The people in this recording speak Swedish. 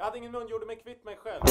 Jag hade ingen mun, gjorde mig kvitt mig själv.